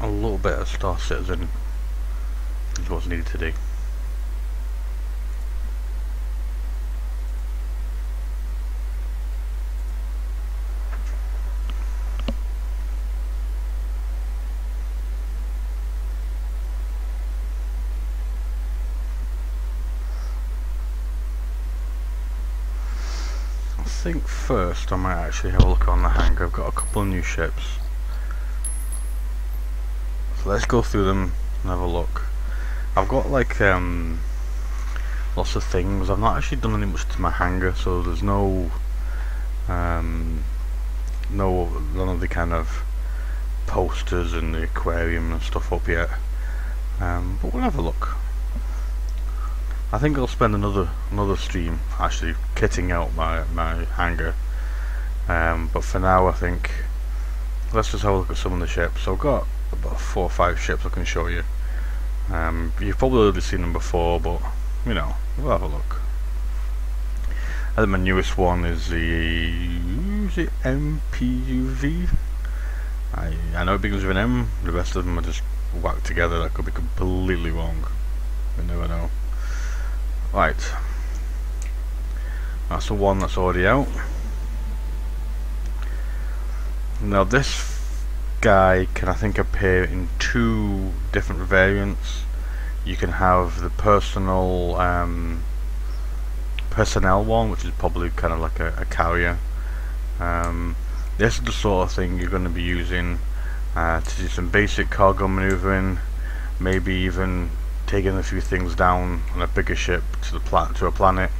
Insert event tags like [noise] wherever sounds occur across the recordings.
a little bit of Star Citizen is what's needed to do. I think first I might actually have a look on the hangar. I've got a couple of new ships. Let's go through them and have a look. I've got like um, lots of things. I've not actually done any much to my hangar, so there's no um, no none of the kind of posters and the aquarium and stuff up yet. Um, but we'll have a look. I think I'll spend another another stream actually kitting out my my hangar. Um, but for now, I think let's just have a look at some of the ships. So I've got about four or five ships I can show you. Um, you've probably already seen them before, but you know, we'll have a look. I think my newest one is the is it MPUV. I I know it begins with an M. The rest of them are just whacked together. That could be completely wrong. You never know. Right. That's the one that's already out. Now this guy can I think appear in two different variants. You can have the personal um, personnel one, which is probably kind of like a, a carrier. Um, this is the sort of thing you're going to be using uh, to do some basic cargo maneuvering, maybe even taking a few things down on a bigger ship to the pla to a planet.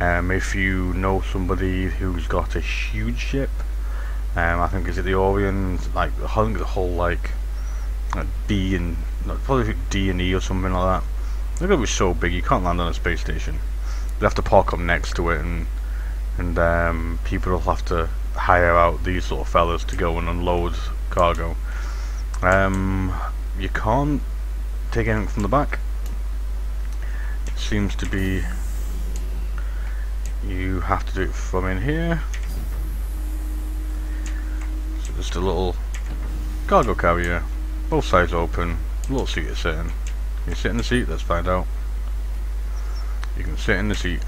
Um, if you know somebody who's got a huge ship, um, I think is it the Orion, like I think the whole like uh, D and probably D and E or something like that. They're gonna be so big you can't land on a space station. You have to park up next to it, and and um, people will have to hire out these sort of fellas to go and unload cargo. Um, you can't take anything from the back. It seems to be you have to do it from in here. Just a little cargo carrier, both sides open, little seat to sit in. Can you sit in the seat? Let's find out. You can sit in the seat.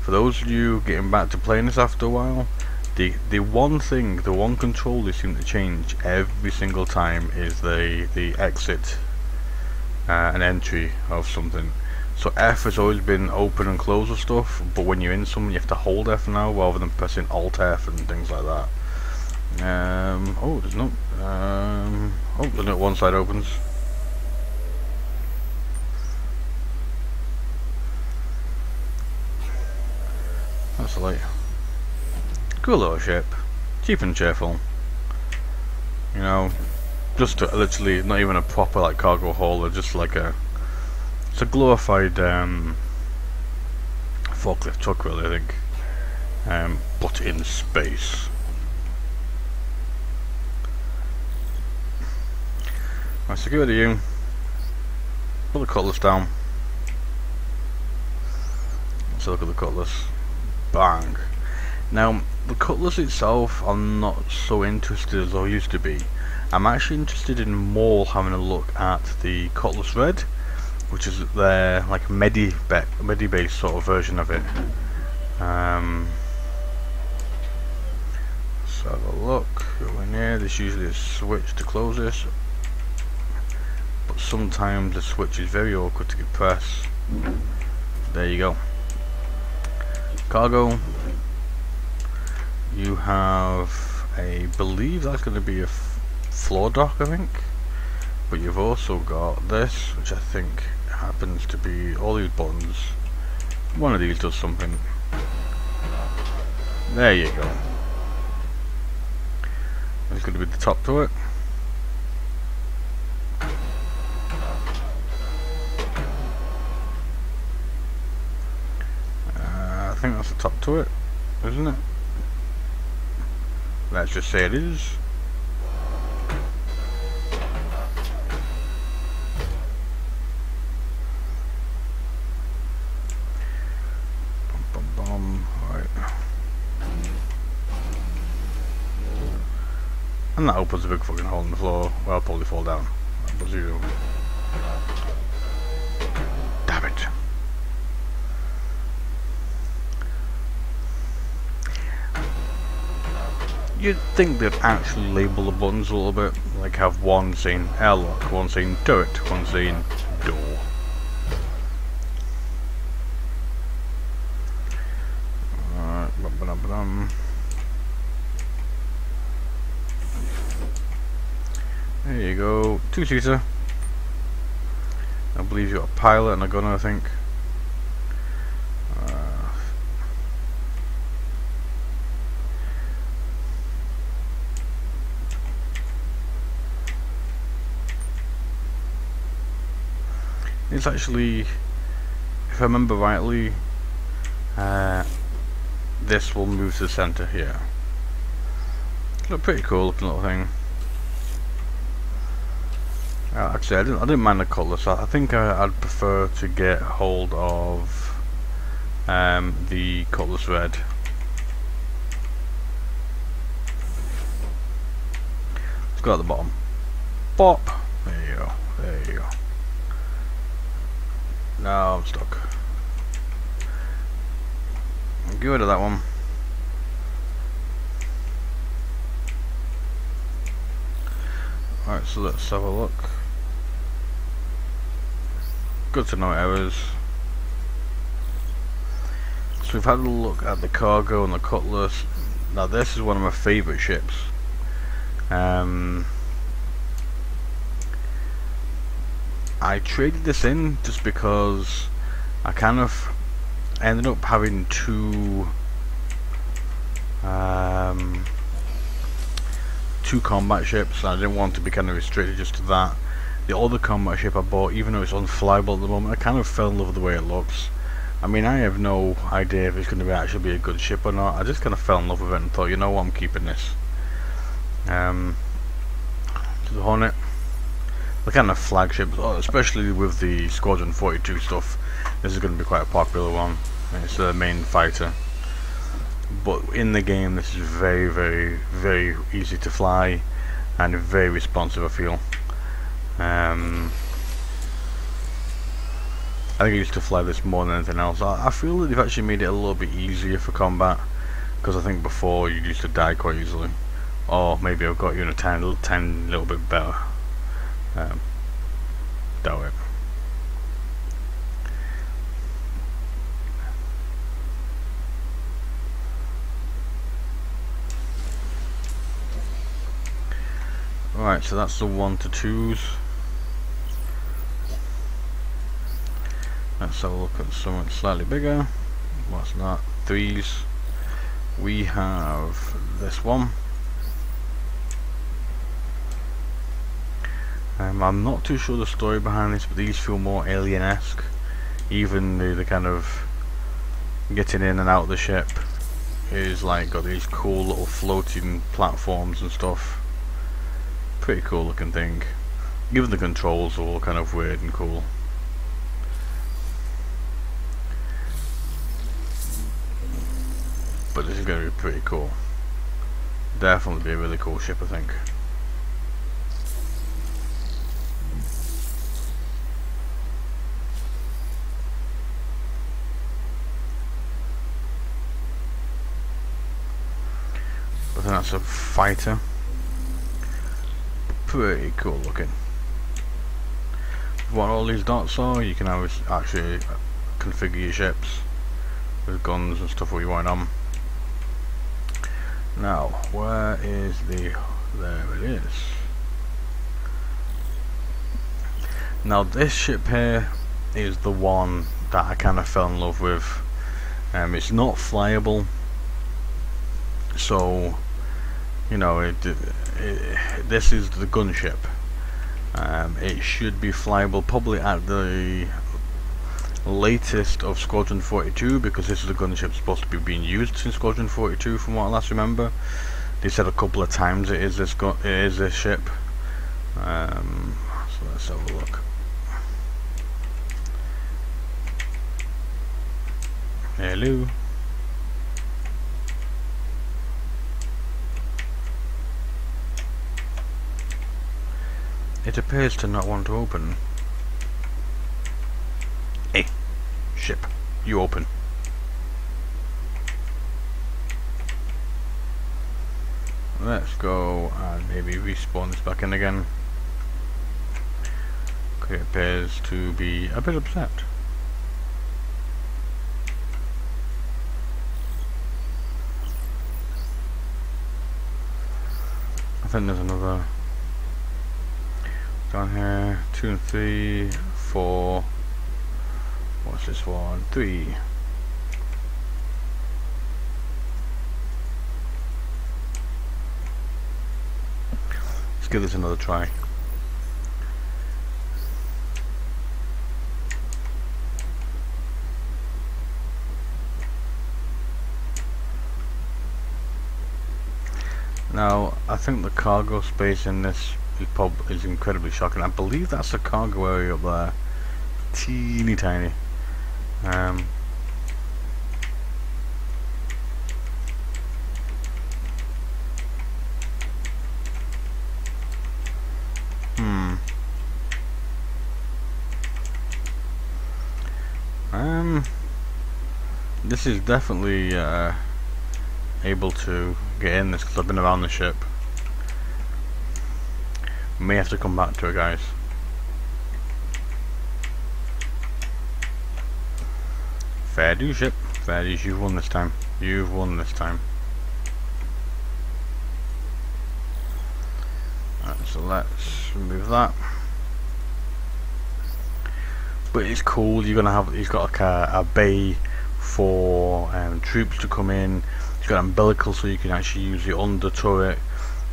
For those of you getting back to playing this after a while, the the one thing, the one control they seem to change every single time is the the exit uh, an entry of something. So F has always been open and close of stuff, but when you're in something you have to hold F now rather than pressing Alt F and things like that. Um, oh, there's no. Um, oh, no one side opens. That's a light. Cool little ship. Cheap and cheerful. You know, just a, literally not even a proper like cargo hauler, just like a it's a glorified um, forklift truck really I think um, but in space right security you put the cutlass down let's look at the cutlass bang now the cutlass itself I'm not so interested as I used to be I'm actually interested in more having a look at the Cutlass Red, which is their like Medi Medi based sort of version of it. Um, let's have a look. Go in here. There's usually a switch to close this, but sometimes the switch is very awkward to press. There you go. Cargo. You have a believe that's going to be a floor dock I think but you've also got this which I think happens to be all these buttons one of these does something there you go there's going to be the top to it think that's the top to it isn't it let's just say it is Bum, bum, bum. Right. And that opens a big fucking hole in the floor. Well, I'll probably fall down. Damn it. You'd think they'd actually label the buttons a little bit, like have one saying airlock, one saying turret, one saying door. There you go, two-seater. I believe you've got a pilot and a gunner, I think. It's actually, if I remember rightly, uh, this will move to the center here. Look pretty cool looking little thing. Uh, actually, I didn't, I didn't mind the colours. I, I think I, would prefer to get hold of um, the colours red. Let's go at the bottom. Bop! There you go. There you go. Now I'm stuck. Get rid of that one. Alright, so let's have a look. Good to know errors. So we've had a look at the cargo and the cutlass. Now this is one of my favourite ships. Um, I traded this in just because I kind of ended up having two um, two combat ships. I didn't want to be kind of restricted just to that the other combat ship I bought, even though it's unflyable at the moment, I kind of fell in love with the way it looks. I mean, I have no idea if it's going to be actually be a good ship or not. I just kind of fell in love with it and thought, you know what, I'm keeping this. Um, the Hornet, the kind of flagship, oh, especially with the Squadron 42 stuff. This is going to be quite a popular one. It's the main fighter. But in the game, this is very, very, very easy to fly and very responsive. I feel. Um, I think I used to fly this more than anything else. I, I feel that they've actually made it a little bit easier for combat because I think before you used to die quite easily. Or maybe I've got you in a tiny, tiny little bit better. Um, it. Right, so that's the one to twos. Let's have a look at something slightly bigger. What's that? Threes. We have this one. Um, I'm not too sure the story behind this, but these feel more alien-esque. Even the, the kind of getting in and out of the ship is like got these cool little floating platforms and stuff. Pretty cool looking thing. Even the controls are all kind of weird and cool. but this is going to be pretty cool. Definitely be a really cool ship, I think. That's a fighter. Pretty cool looking. What all these dots are, you can actually configure your ships with guns and stuff you want on. Now, where is the... There it is. Now this ship here is the one that I kind of fell in love with. Um, it's not flyable, so you know it, it, it, this is the gunship. Um, it should be flyable probably at the latest of Squadron 42 because this is the gunship supposed to be being used in Squadron 42 from what I last remember. They said a couple of times it is this it is this ship. Um, so let's have a look. Hello. It appears to not want to open. Hey, ship, you open. Let's go and maybe respawn this back in again. It appears to be a bit upset. I think there's another down here, two and three, four, what's this one, three. Let's give this another try. Now, I think the cargo space in this pub is incredibly shocking. I believe that's the cargo area up there. Teeny tiny. Um, hmm. Um, this is definitely uh, able to get in this because I've been around the ship. May have to come back to it guys. Fair do ship, fair dues, you've won this time. You've won this time. So let's remove that. But it's cool, you're gonna have, he's got like a, a bay for um, troops to come in He's got umbilical so you can actually use the under turret.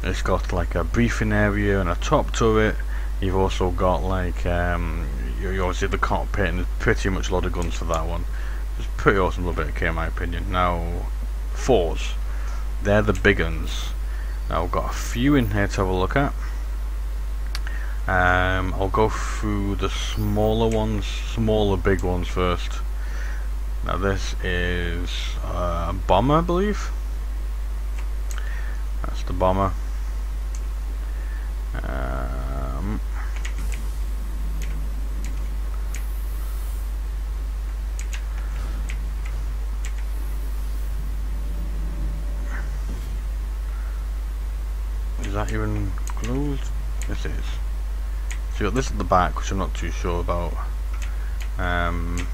It's got like a briefing area and a top turret. You've also got like um, you, you obviously the cockpit and there's pretty much a lot of guns for that one. It's pretty awesome little bit of kit in my opinion. Now fours, they're the big ones. Now we've got a few in here to have a look at. Um, I'll go through the smaller ones, smaller big ones first. Now this is a bomber, I believe. That's the bomber. Um, is that even closed? This is. So you've got this at the back, which I'm not too sure about. Um,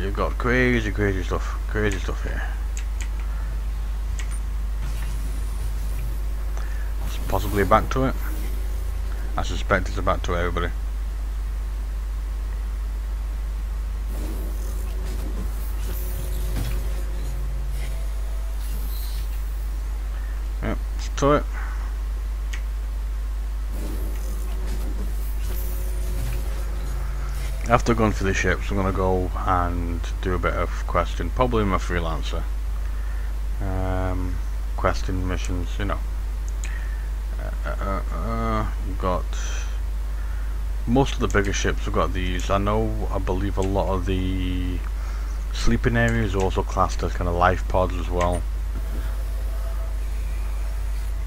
You've got crazy, crazy stuff. Crazy stuff here. Possibly back to it. I suspect it's back to everybody. Yep, to it. After going for the ships, I'm going to go and do a bit of questing, probably my freelancer. Um, questing missions, you know. Uh, uh, uh, we've got most of the bigger ships we've got these. I know, I believe a lot of the sleeping areas are also classed as kind of life pods as well.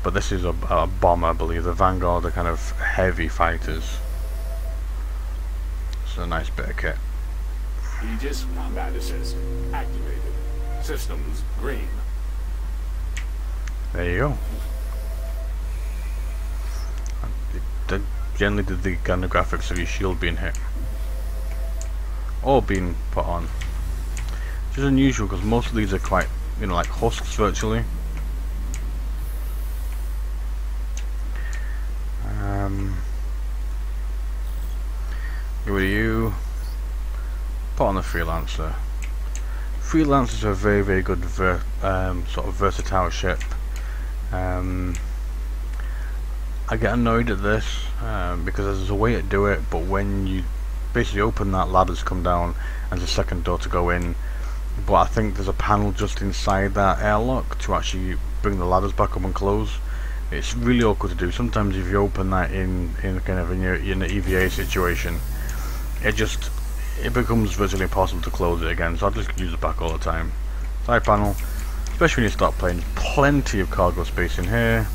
But this is a, a bomber, I believe. The Vanguard are kind of heavy fighters. It's a nice bit of kit. Aegis combat assist activated. Systems green. There you go. Generally did the kind of graphics of your shield being hit. Or being put on. Which is unusual because most of these are quite, you know, like husks virtually. Um, Go with you. Put on the freelancer. Freelancers are a very, very good um, sort of versatile ship. Um, I get annoyed at this um, because there's a way to do it, but when you basically open that ladders come down and there's a second door to go in, but I think there's a panel just inside that airlock to actually bring the ladders back up and close. It's really awkward to do. Sometimes if you open that in in kind of in your in an EVA situation, it just it becomes virtually impossible to close it again so I just use it back all the time side panel especially when you start playing plenty of cargo space in here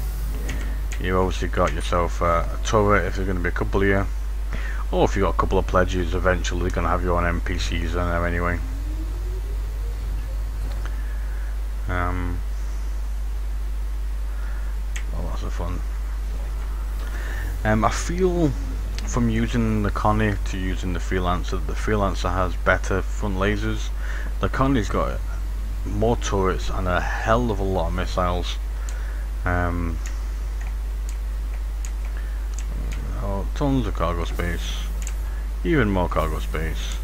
You obviously got yourself uh, a turret if there's going to be a couple of you. Or if you've got a couple of pledges, eventually they're going to have your own NPCs in there anyway. Um, oh, lots of fun. Um, I feel from using the Connie to using the Freelancer, the Freelancer has better front lasers. The Connie's got more turrets and a hell of a lot of missiles. Um, oh, tons of cargo space. Even more cargo space.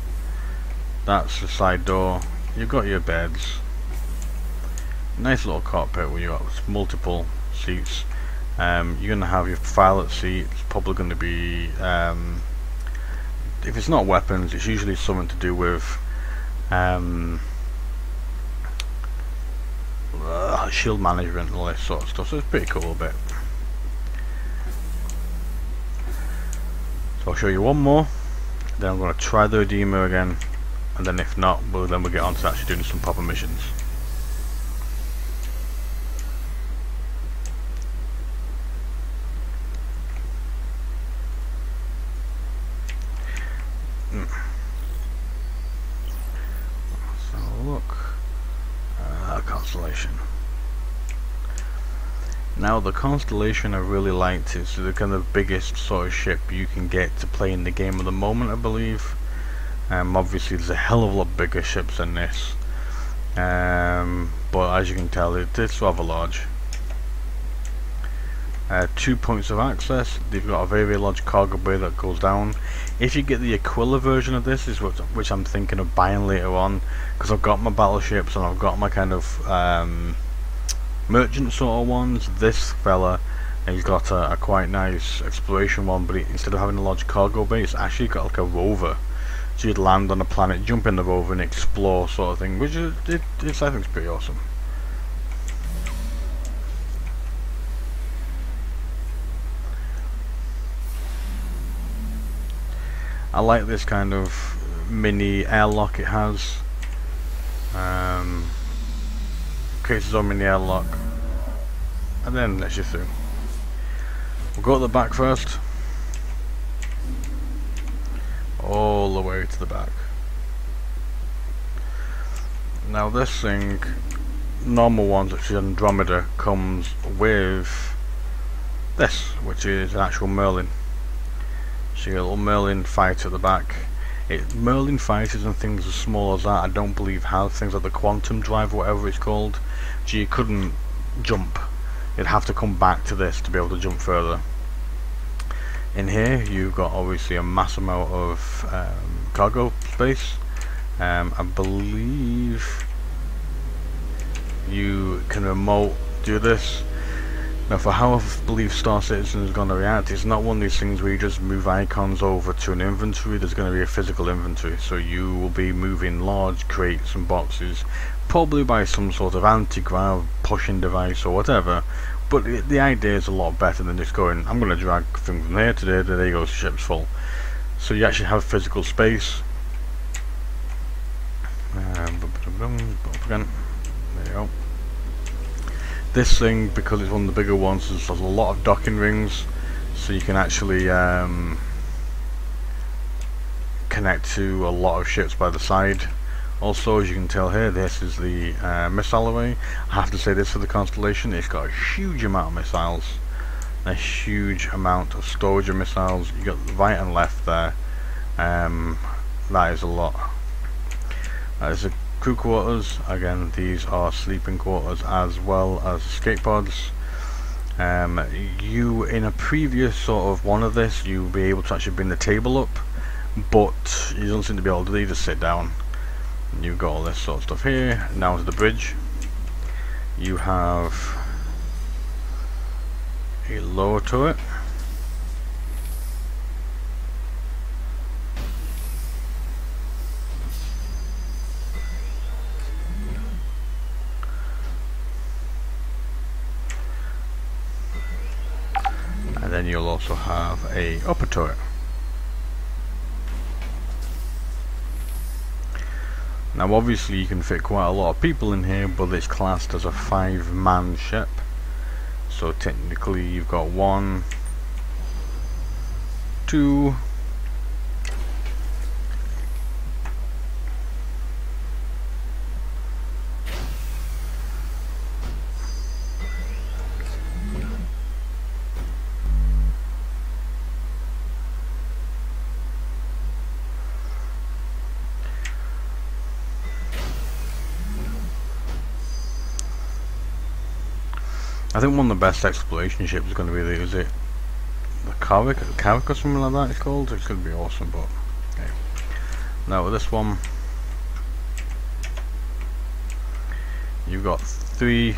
That's the side door. You've got your beds. Nice little cockpit where you got multiple seats. Um, you're gonna have your pilot seat. It's probably gonna be um, if it's not weapons, it's usually something to do with um, uh, shield management and all this sort of stuff. So it's pretty cool bit. So I'll show you one more. Then I'm going to try the Redeemer again, and then if not, well, then we'll get on to actually doing some proper missions. Mm. So look, uh, constellation. Now the Constellation I really liked is the kind of biggest sort of ship you can get to play in the game at the moment I believe. Um, obviously there's a hell of a lot bigger ships than this. Um, but as you can tell it, it's rather large. Uh, two points of access, they've got a very, very large cargo bay that goes down. If you get the Aquila version of this, is what, which I'm thinking of buying later on, because I've got my battleships and I've got my kind of um, merchant sort of ones. This fella, he's got a, a quite nice exploration one, but instead of having a large cargo bay, it's actually got like a rover. So you'd land on a planet, jump in the rover, and explore sort of thing, which is it, it's I think it's pretty awesome. I like this kind of mini airlock it has. Um, creates its in the airlock. And then lets you through. We'll go at the back first. All the way to the back. Now this thing, normal ones, which is Andromeda, comes with this, which is an actual Merlin. So you a little Merlin fighter at the back. It, Merlin fighters and things as small as that I don't believe have things like the quantum drive whatever it's called. So you couldn't jump. You'd have to come back to this to be able to jump further. In here you've got obviously a mass amount of um, cargo space. Um, I believe you can remote do this now for how I believe Star Citizen is going to react, it's not one of these things where you just move icons over to an inventory, there's going to be a physical inventory, so you will be moving large crates and boxes, probably by some sort of anti-grav pushing device or whatever, but the, the idea is a lot better than just going, I'm going to drag things from here to there, there go, ship's full. So you actually have physical space. Um, again, there you go. This thing, because it's one of the bigger ones, has a lot of docking rings, so you can actually um, connect to a lot of ships by the side. Also, as you can tell here, this is the uh, missile array. I have to say this for the Constellation, it's got a huge amount of missiles. A huge amount of storage of missiles. You got right and left there. Um, that is a lot. That is a crew quarters again these are sleeping quarters as well as escape pods um, you in a previous sort of one of this you'll be able to actually bring the table up but you don't seem to be able to just sit down you've got all this sort of stuff here. Now to the bridge. You have a lower turret And then you'll also have a upper turret. Now obviously you can fit quite a lot of people in here but it's classed as a five man ship. So technically you've got one, two, think one of the best exploration ships is going to be the, is it the Carrack, Carrack or something like that it's called? It's going to be awesome, but okay. Now with this one, you've got three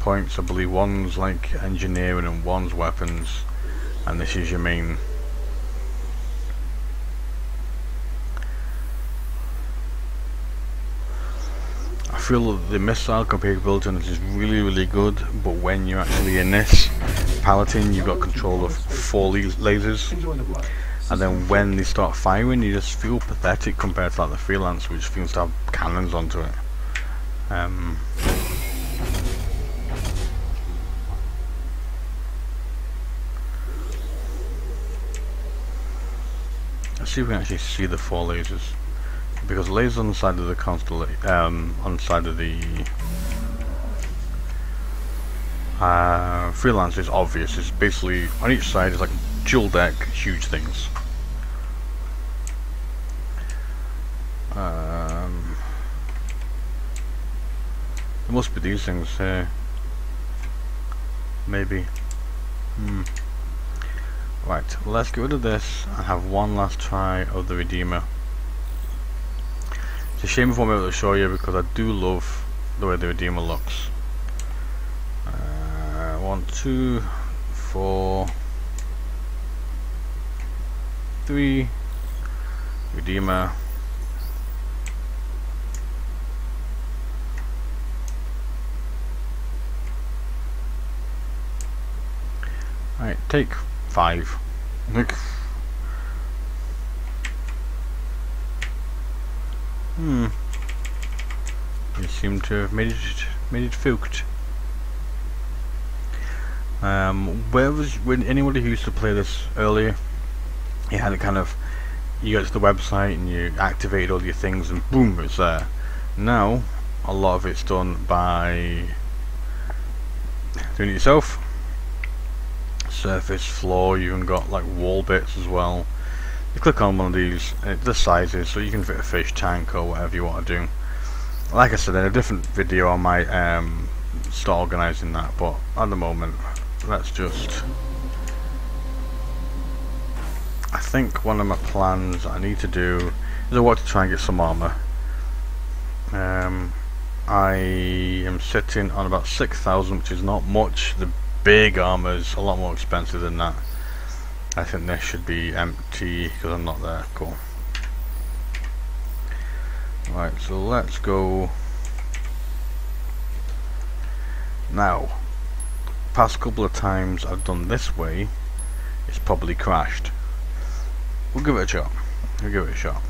points, I believe. One's like engineering and one's weapons, and this is your main feel the missile capability on this is really really good but when you're actually in this Palatine you've got control of four lasers. And then when they start firing you just feel pathetic compared to like the freelance which seems to have cannons onto it. Um, let's see if we can actually see the four lasers because lasers on the side of the constellation, um, on the side of the uh, freelance is obvious. It's basically on each side is like dual deck, huge things. Um, there must be these things here. Maybe. Hmm. Right, let's get rid of this and have one last try of the Redeemer. A shame if I'm able to show you because I do love the way the Redeemer looks. Uh, one, two, four, three, Redeemer. Alright, take five. Hmm. You seem to have made it made it fooked. Um, where was when anybody who used to play this earlier? You had a kind of you got to the website and you activate all your things and boom, it's there. Now a lot of it's done by doing it yourself. Surface, floor, you even got like wall bits as well you click on one of these, uh, the sizes, so you can fit a fish tank or whatever you want to do. Like I said in a different video I might um, start organising that, but at the moment, let's just... I think one of my plans I need to do is I want to try and get some armour. Um, I am sitting on about 6,000 which is not much. The big armour is a lot more expensive than that. I think this should be empty because I'm not there. Cool. Right, so let's go. Now, past couple of times I've done this way, it's probably crashed. We'll give it a shot. We'll give it a shot.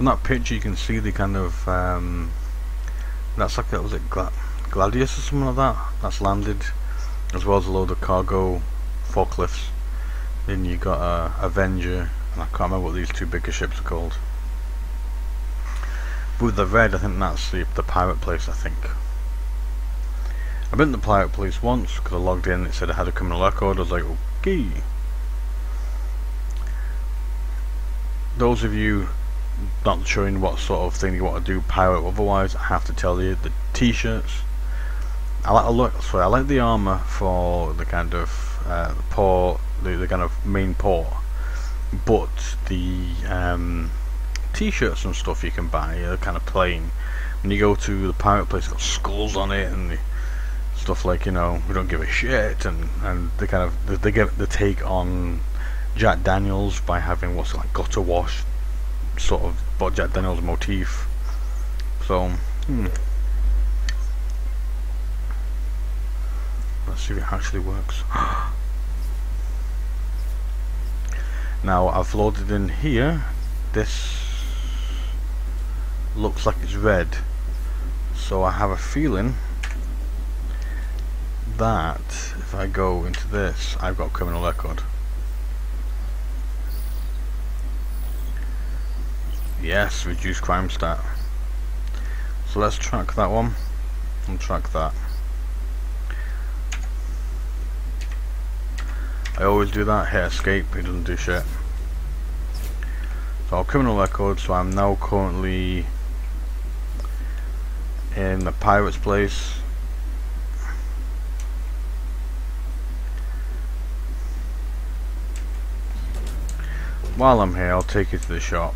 From that picture you can see the kind of um, that's like that was it Gla Gladius or something like that? That's landed as well as a load of cargo forklifts. Then you got a Avenger and I can't remember what these two bigger ships are called. But with the red I think that's the, the pirate place I think. I've been to the pirate place once because I logged in it said I had a criminal record. I was like okay. Those of you not showing what sort of thing you want to do pirate otherwise I have to tell you the t-shirts. I like the look sorry I like the armor for the kind of uh, port the, the kind of main port. But the um, t-shirts and stuff you can buy are kind of plain. When you go to the pirate place it's got skulls on it and stuff like you know we don't give a shit and and they kind of they, they get the take on Jack Daniels by having what's like gutter wash sort of Bob Jack Daniels motif. So, hmm. Let's see if it actually works. [gasps] Now I've loaded in here. This looks like it's red. So I have a feeling that if I go into this, I've got criminal record. Yes, reduce crime stat. So let's track that one and track that. I always do that, hit escape, it doesn't do shit. So criminal record, so I'm now currently in the pirate's place. While I'm here, I'll take you to the shop.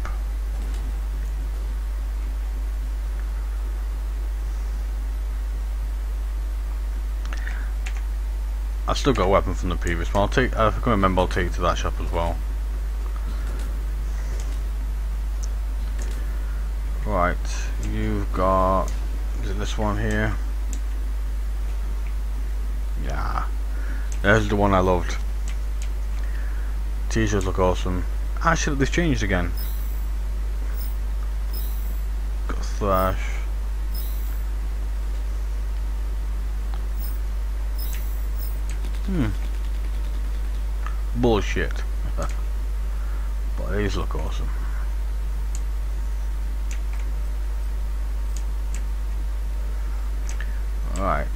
I've still got a weapon from the previous one. I'll take. If I can remember, I'll take you to that shop as well. Right, you've got. Is it this one here? Yeah, there's the one I loved. T-shirts look awesome. Actually, they've changed again. Got Thrash. Hmm. Bullshit. [laughs] but these look awesome. Alright.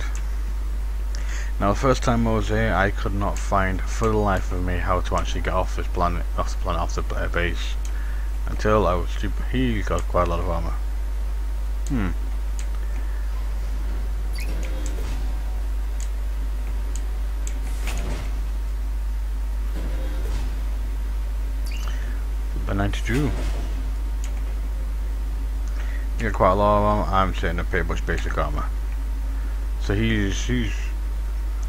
Now the first time I was here I could not find for the life of me how to actually get off this planet, off the planet, off the base. Until I was stupid. He got quite a lot of armor. Hmm. By 92. You got quite a lot of them. I'm sitting at pretty much basic armor. So he's he's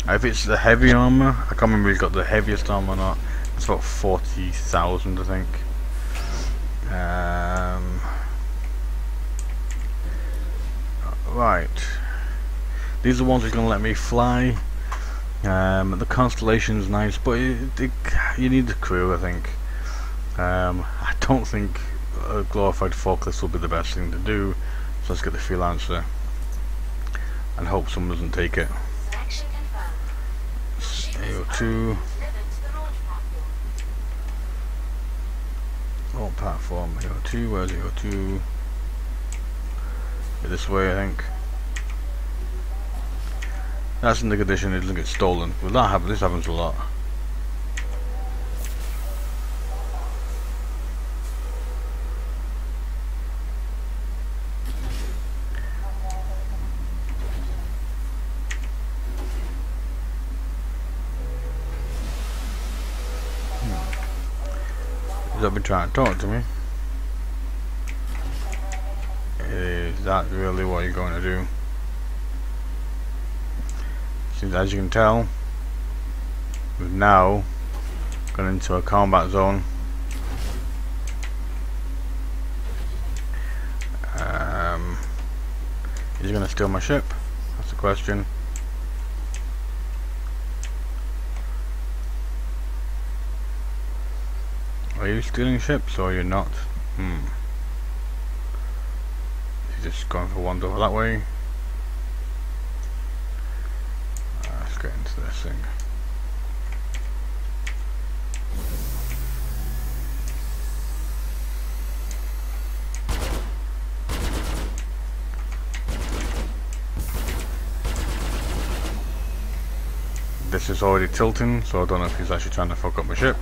if it's the heavy armor, I can't remember he's got the heaviest armor or not. It's about forty thousand I think. Um Right. These are the ones that's gonna let me fly. Um, the constellation's nice, but it, it, you need the crew, I think. Um, don't think a glorified forklift will be the best thing to do, so let's get the freelancer and hope someone doesn't take it. AO2 Oh platform AO2, where's AO2? This way I think. That's in the condition it doesn't get stolen. Well that happens this happens a lot. Up been trying to talk to me. Is that really what you're going to do? Since as you can tell, we've now gone into a combat zone. Um, is he going to steal my ship? That's the question. You stealing ships or you're not? Hmm. He's just going for one door that way. Uh, let's get into this thing. This is already tilting, so I don't know if he's actually trying to fuck up my ship.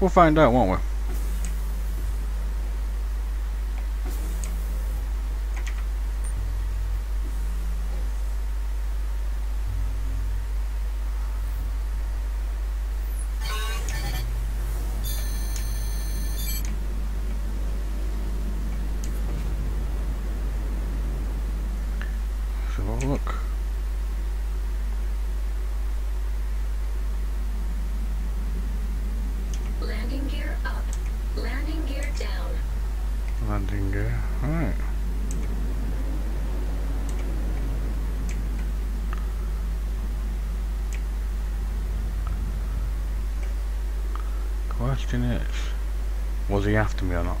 We'll find out, won't we? So look. Landing gear up. Landing gear down. Landing gear. Alright. Question is, was he after me or not?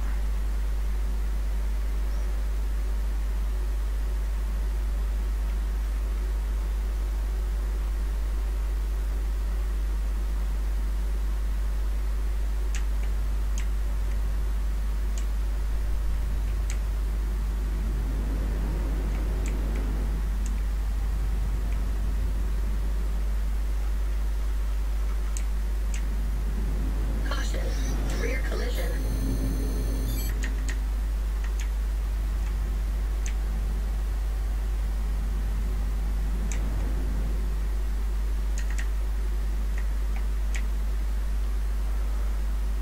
Caution. Rear collision.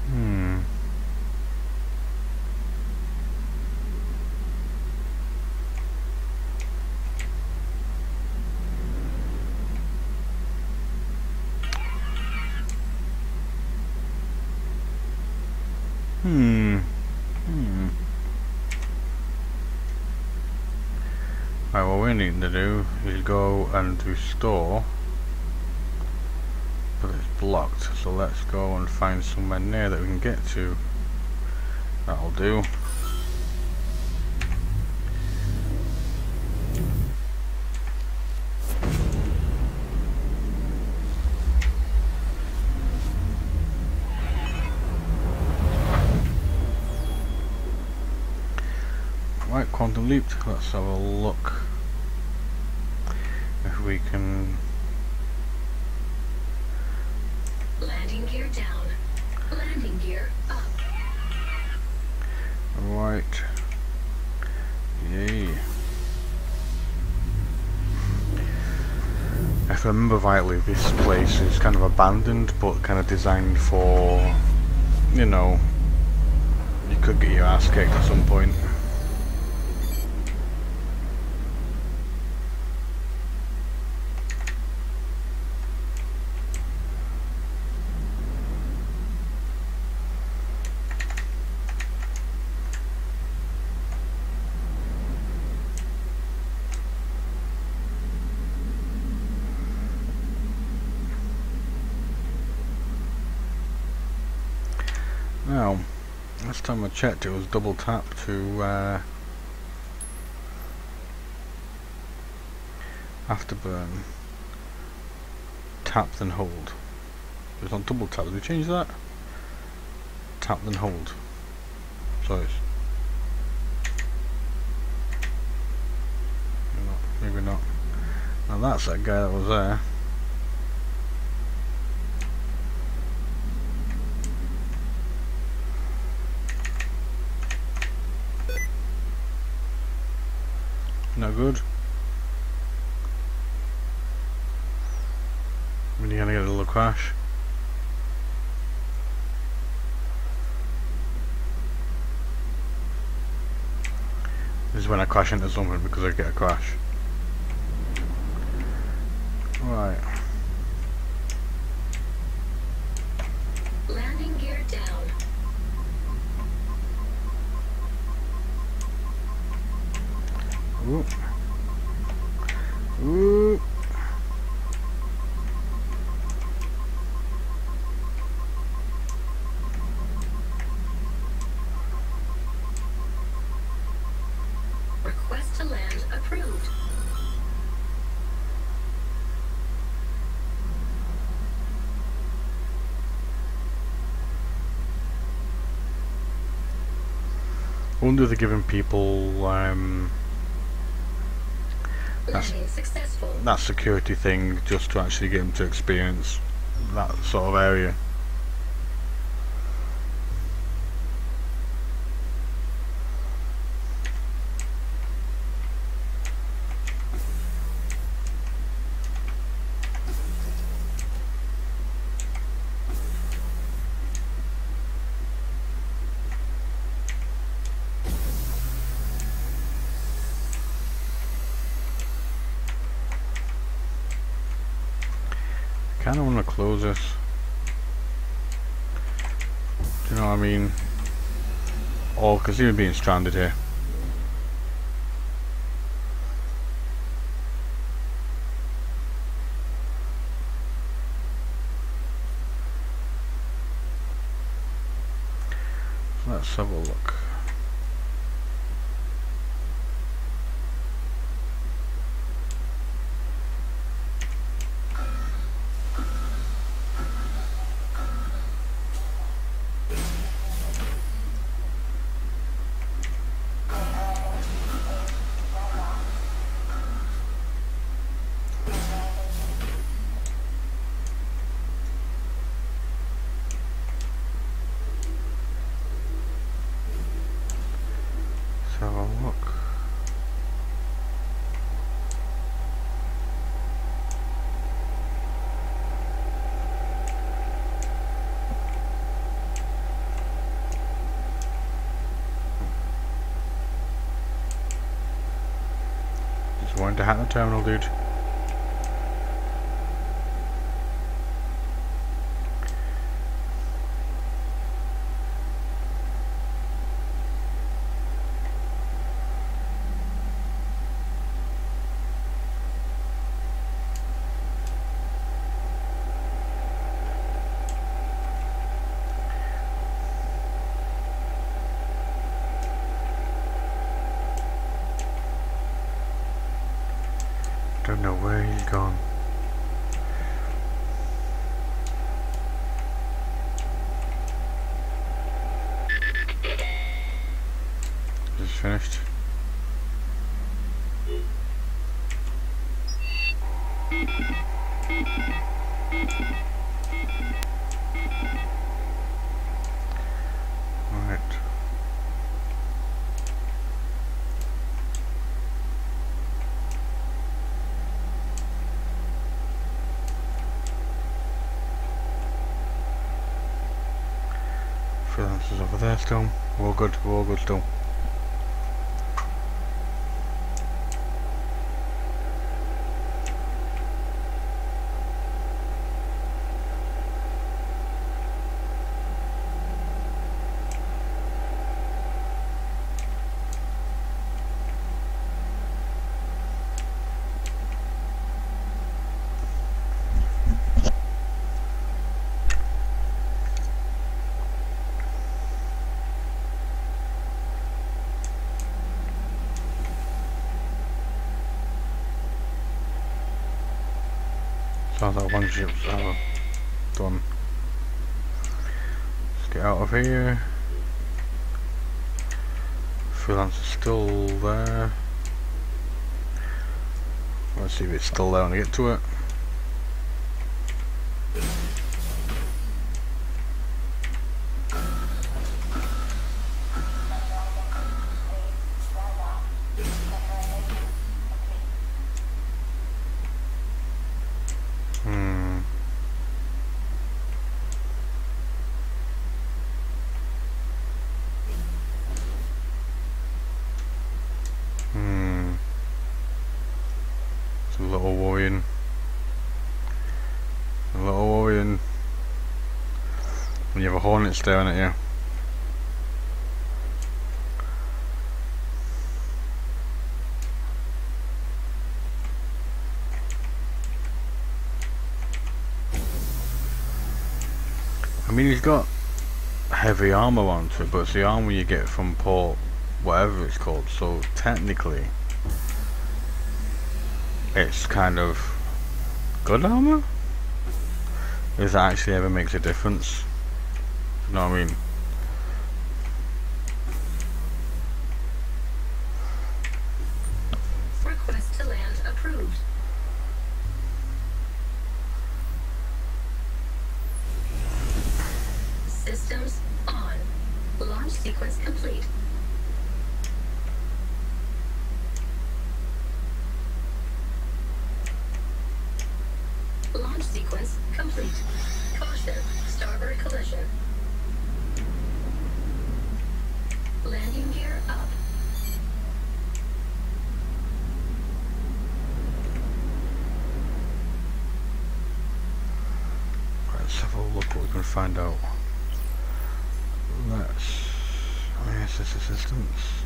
Hmm. Hmm. Hmm. Right, what we need to do is go and restore. But it's blocked, so let's go and find somewhere near that we can get to. That'll do. Leaped. Let's have a look if we can. Landing gear down. Landing gear up. Right. Yay. If I remember rightly, this place is kind of abandoned, but kind of designed for, you know, you could get your ass kicked at some point. Now, last time I checked it was double tap to uh, afterburn. Tap then hold. It's not double tap, did we change that? Tap then hold. So it's maybe not. Now that's that guy that was there. Good. When you're gonna get a little crash. This is when I crash into something because I get a crash. Right. Landing gear down. Ooh. Ooh. Request to land approved. I wonder they're giving people um, successful. that security thing just to actually get them to experience that sort of area. kind of want to close this. Do you know what I mean? Because even being stranded here. let's have a look. Let's have a look. Wanted to hack the terminal, dude. Don't know where he's gone. Just finished. Right. There still. We're all good, we're all good still. Sounds like one ship's uh, done. Let's get out of here. Freelance still there. Let's see if it's still there when I get to it. Hmm. Hmm. It's a little worrying. A little worrying. When staring at you. I mean, he's got heavy armor onto it, but it's the armor you get from port, whatever it's called. So technically, it's kind of good armor. If that actually ever makes a difference, you know what I mean? Request to land approved. Systems on. Launch sequence complete. Launch sequence complete. Caution, starboard collision. Landing gear up. Let's have a look what we can find out. Let's ISS assistance.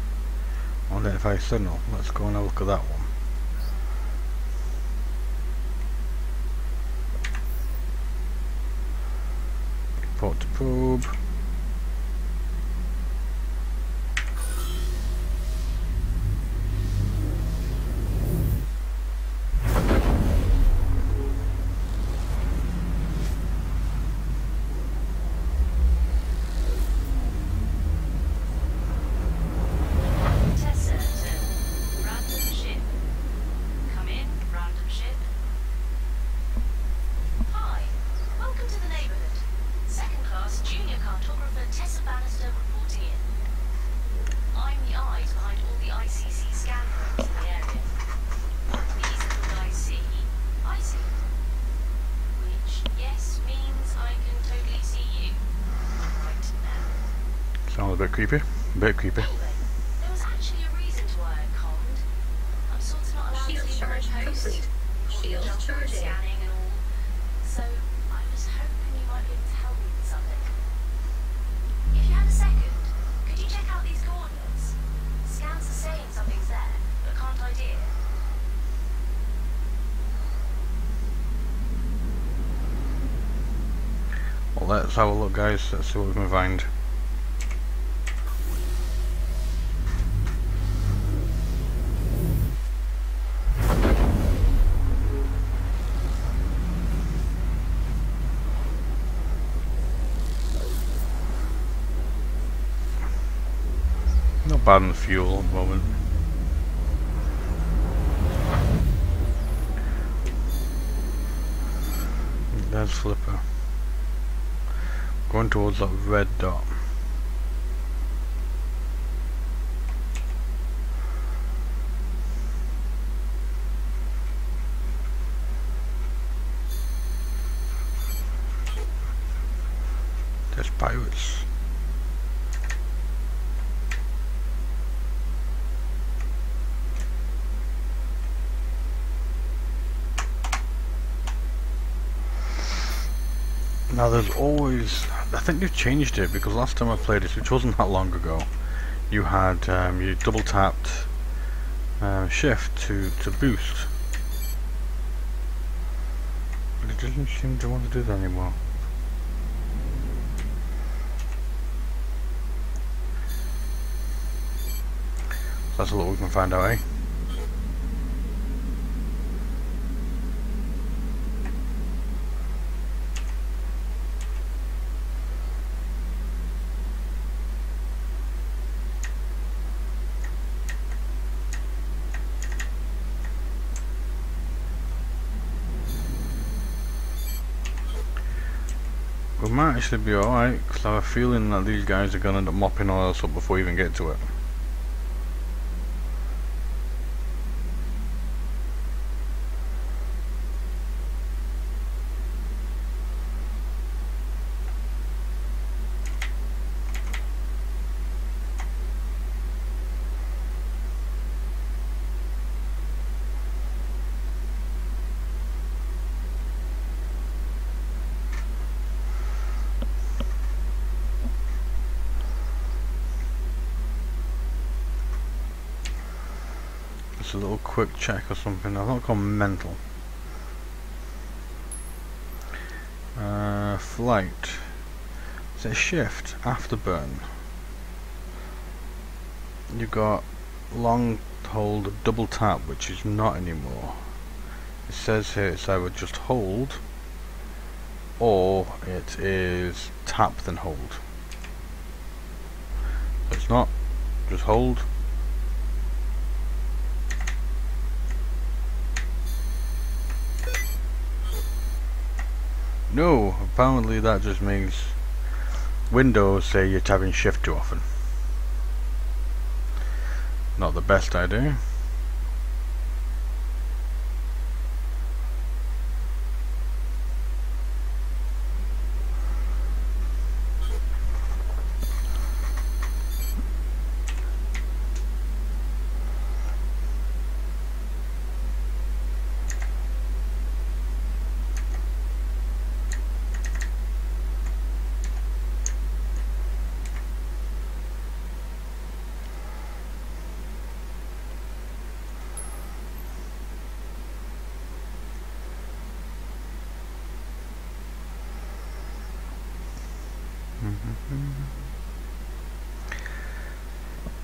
Identify signal. Let's go and have a look at that one. Report to probe. bit creepy. A bit creepy. Anyway, there was actually a reason to why I conned. I'm sort of not allowed Shield to leave my charge post. complete. Shield Double charging. scanning and all. So I was hoping you might be able to help me with something. If you had a second, could you check out these coordinates? Scans are saying something's there, but can't ID it. Well, let's have a look, guys. Let's see what we can find. Not bad on the fuel at the moment. There's Flipper. Going towards that red dot. There's pirates. Now there's always, I think they've changed it because last time I played it, which wasn't that long ago, you had um, you double tapped um, shift to to boost. But it doesn't seem to want to do that anymore. That's a lot we can find out, eh? Actually be alright, because I have a feeling that these guys are going to end up mopping else up before we even get to it. Just a little quick check or something. I've not gone mental. Uh, flight. Is it shift? Afterburn. You've got long hold double tap, which is not anymore. It says here it's either just hold or it is tap then hold. It's not just hold No, apparently that just means Windows say you're tapping shift too often. Not the best idea.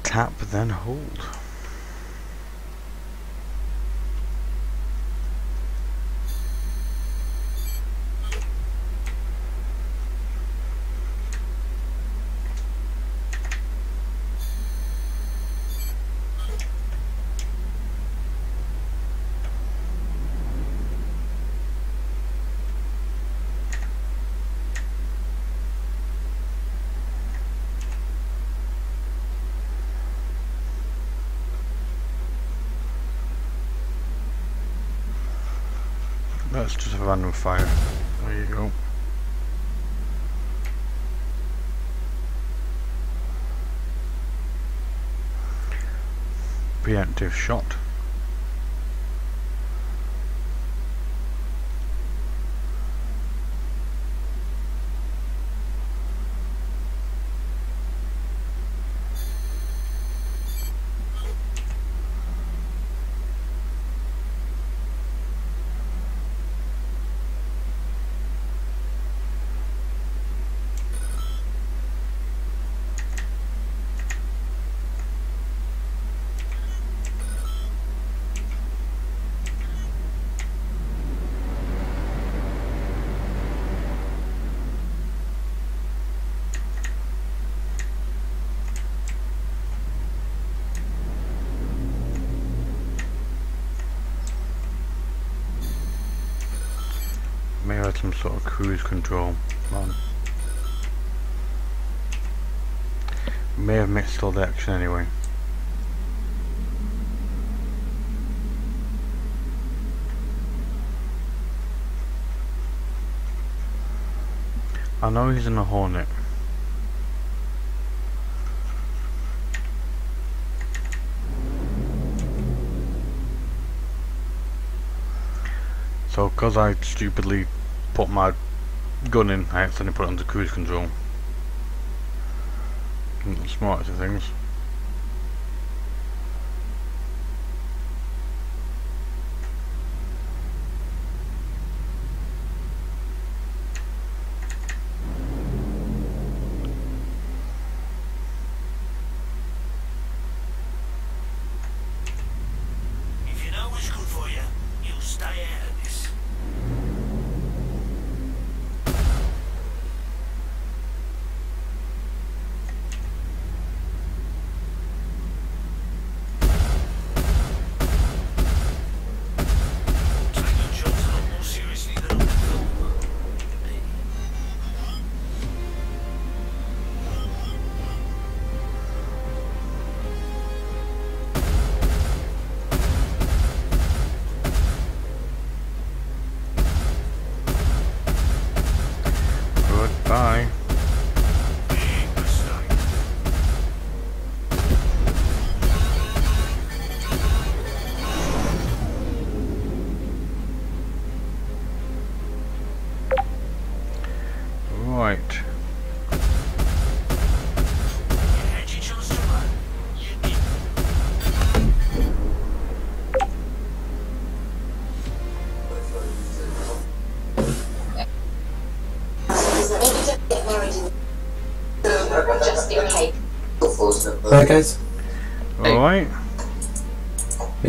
Tap then hold. That's just a random fire. There you go. Preemptive shot. Action anyway. I know he's in a Hornet. So, because I stupidly put my gun in, I accidentally put it under cruise control. Smartest of things.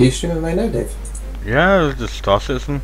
You streaming right now, Dave? Yeah, just Star Citizen.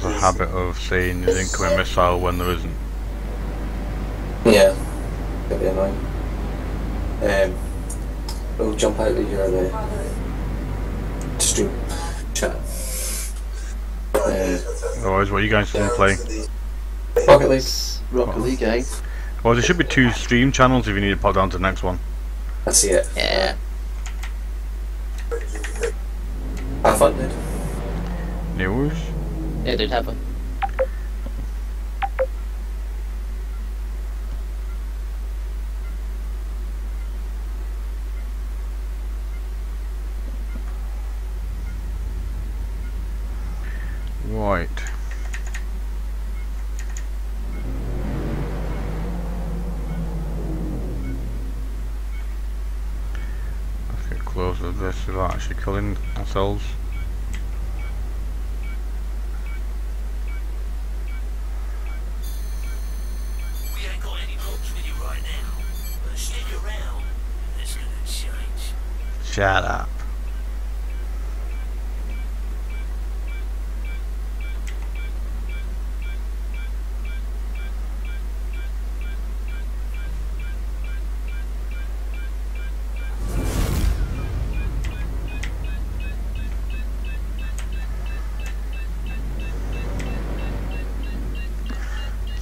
Has a habit of saying there's incoming missile when there isn't. Yeah. Could be annoying. Um, we'll jump out of your uh, stream chat. Uh, Otherwise, what are you guys can play? Rocket League. Rocket League, eh? Well, there should be two stream channels if you need to pop down to the next one. I see it. Yeah.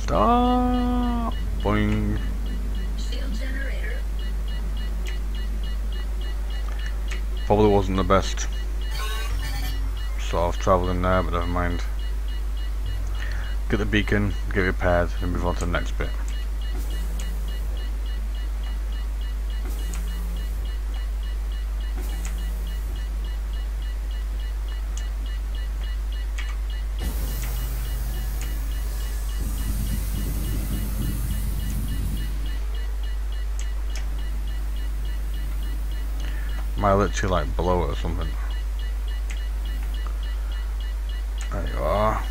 Stop. Boing. Probably wasn't the best sort of travelling there, but never mind. Get the beacon, get repaired, and move on to the next bit. I literally like blow it or something? There you are.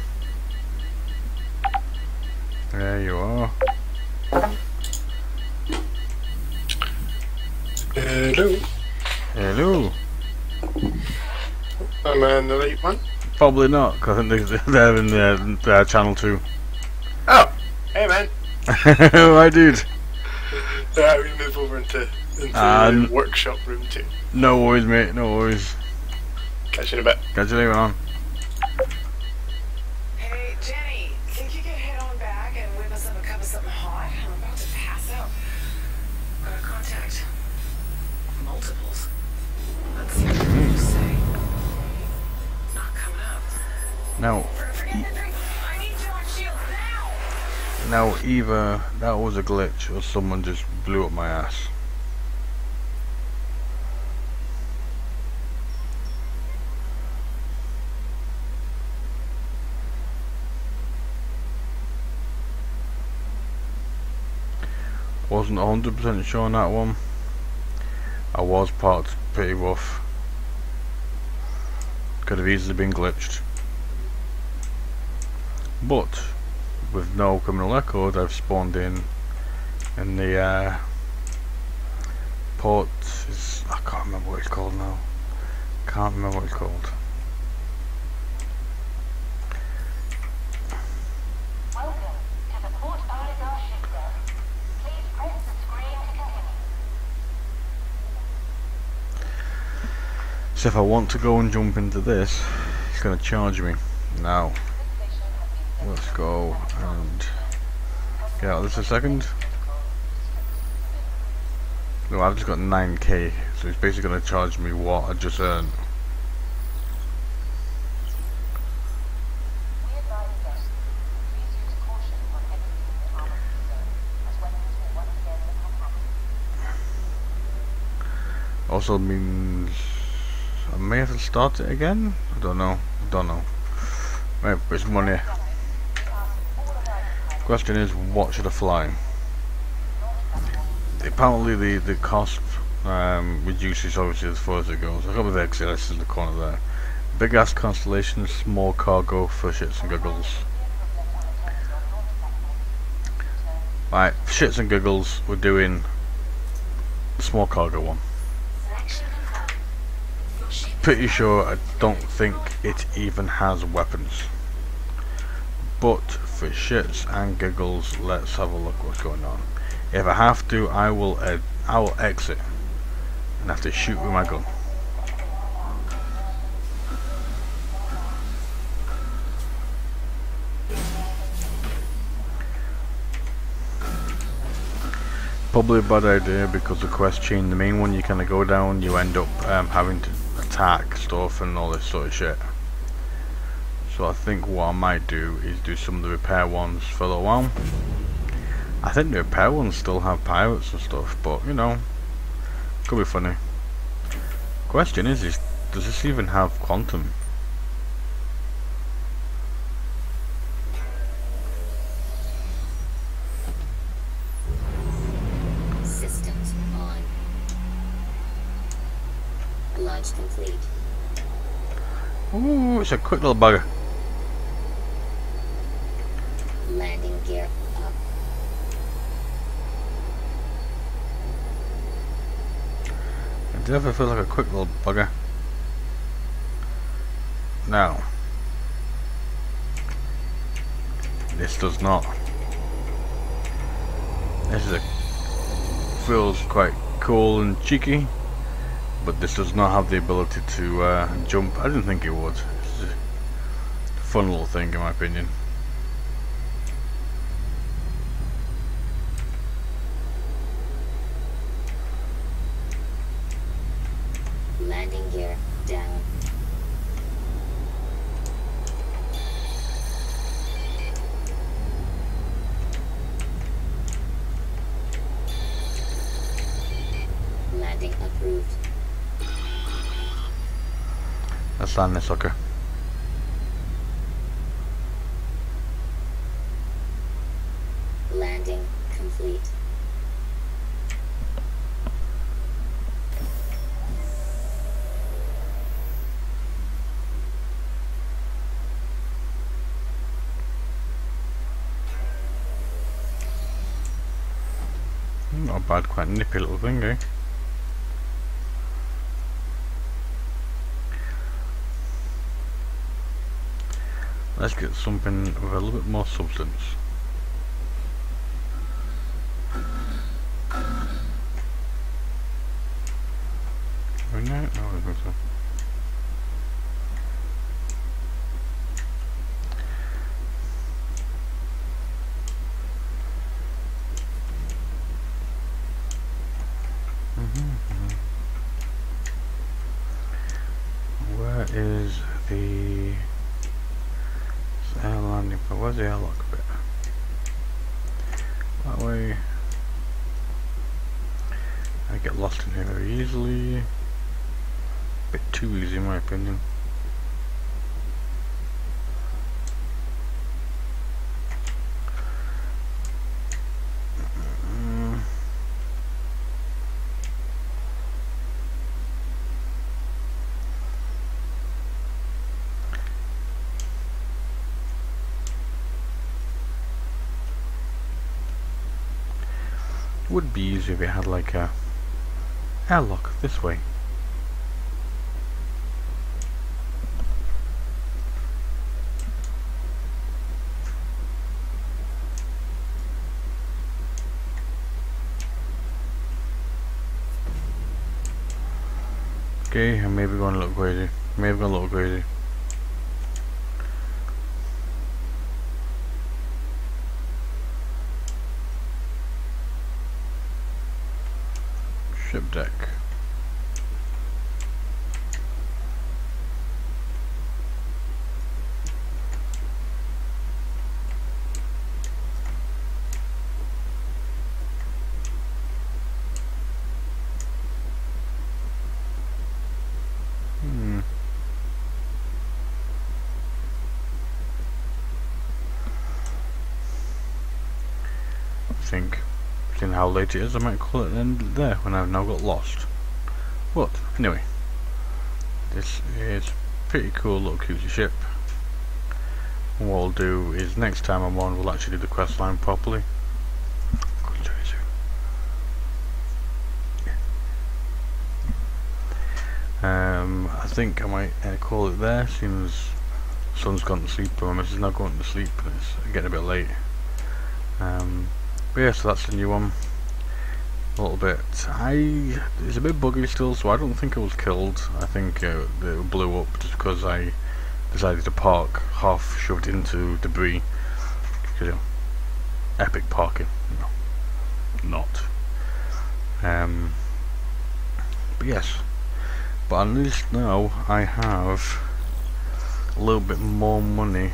There you are. Hello. Hello. I'm in the late one. Probably not, because I think they- [laughs] they're in their, their channel too. Oh, hey man. right, dude. Right, we move over into Um, workshop room too. No worries, mate. No worries. Catch you in a bit. Catch you later on. Hey, Jenny, think you could head on back and whip us up a cup of something hot? I'm about to pass out. Gotta contact multiples. Let's see what you say. Not coming up. Now, Forget the drink. I need you on shield now. now either that was a glitch or someone just blew up my ass. Wasn't 100% sure on that one. I was parked pretty rough. Could have easily been glitched. But with no criminal record, I've spawned in in the uh, port. Is, I can't remember what it's called now. Can't remember what it's called. Welcome to the Port Olisar shipyard. Please press the screen to continue. So if I want to go and jump into this, it's going to charge me. Now, let's go and get out of this a second. No, I've just got 9k, so it's basically going to charge me what I just earned. Also means I may have to start it again. I don't know. I don't know. Right, it's money. Question is, what should I fly? Apparently, the the cost um, reduces obviously as far as it goes. I got the XLS in the corner there. Big ass constellation, small cargo for shits and giggles. Right, shits and giggles, we're doing the small cargo one. Selection confirmed. Your ship pretty sure I don't think it even has weapons. But for shits and giggles, let's have a look what's going on. If I have to, I will uh, I will exit and have to shoot with my gun. Probably a bad idea because the quest chain, the main one you kind of go down, you end up um, having to attack stuff and all this sort of shit. So I think what I might do is do some of the repair ones for a little while. I think the repair ones still have pirates and stuff, but you know, could be funny. Question is, is does this even have quantum? Systems on. Launch complete. Ooh, a quick little bugger. Landing gear up. It definitely feels like a quick little bugger. Now, this does not. This is a feels quite cool and cheeky, but this does not have the ability to uh, jump. I didn't think it would. Fun little thing, in my opinion. Landing gear down. Landing approved. Let's land this sucker. Landing complete. A bad, quite nippy little thing? Let's get something with a little bit more substance. Oh, no, no, I don't think so. Where is the it's air landing but where's the airlock bit? That way I get lost in here very easily. Bit too easy in my opinion. Mm. If it had like a airlock this way. Okay, I'm maybe going a little crazy. Maybe going a little crazy. Ship deck. Hmm. I think, seeing how late it is, I might call it an end there when I've now got lost. But, anyway, this is pretty cool little cutesy ship. What I'll do is next time I'm on, we'll actually do the quest line properly. Um, I think I might uh, call it there, seeing as the sun's gone to sleep, but my missus is now going to sleep, and it's getting a bit late. Um, but yeah, so that's the new one. A little bit. I it's a bit buggy still, so I don't think I was killed. I think uh, it blew up just because I decided to park half shoved into debris. You know, epic parking. No, not. Um, but yes. But at least now I have a little bit more money,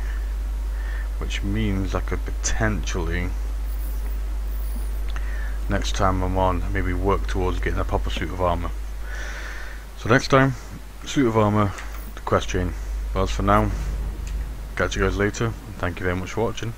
which means I could potentially next time I'm on maybe work towards getting a proper suit of armour. So next time, suit of armour, the quest chain. But as for now, catch you guys later. Thank you very much for watching.